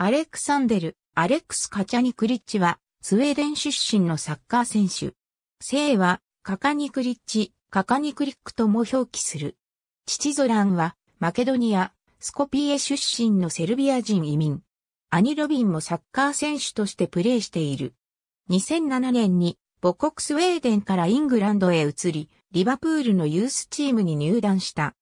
アレクサンデル、アレックス・カチャニクリッチは、スウェーデン出身のサッカー選手。姓は、カカニクリッチ、カカニクリックとも表記する。父ゾランは、マケドニア、スコピエ出身のセルビア人移民。兄ロビンもサッカー選手としてプレーしている。2007年に母国スウェーデンからイングランドへ移り、リバプールのユースチームに入団した。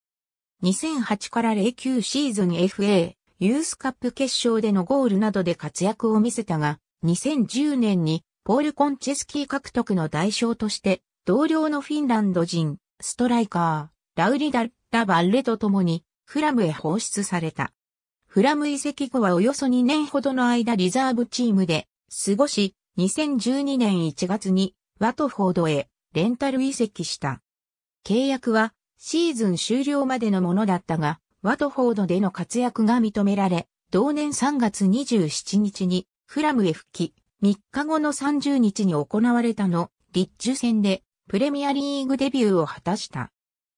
2008から09シーズン FA、ユースカップ決勝でのゴールなどで活躍を見せたが、2010年にポール・コンチェスキー獲得の代償として、同僚のフィンランド人、ストライカー、ラウリダラ・バッレと共に、フラムへ放出された。フラム移籍後はおよそ2年ほどの間リザーブチームで過ごし、2012年1月にワトフォードへレンタル移籍した。契約はシーズン終了までのものだったが、ワトフォードでの活躍が認められ、同年3月27日にフラムへ復帰、3日後の30日に行われたのリッジュ戦でプレミアリーグデビューを果たした。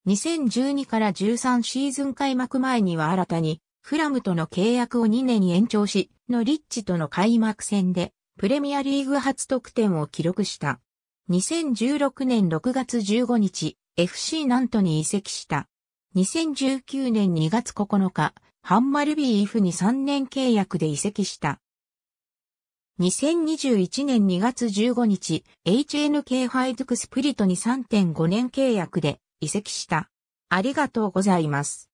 2012から13シーズン開幕前には新たにフラムとの契約を2年に延長し、のリッチとの開幕戦でプレミアリーグ初得点を記録した。2016年6月15日、FC ナントに移籍した。2019年2月9日、ハンマルビーイフに3年契約で移籍した。2021年2月15日、HNK ハイドクスプリトに3.5年契約で移籍した。ありがとうございます。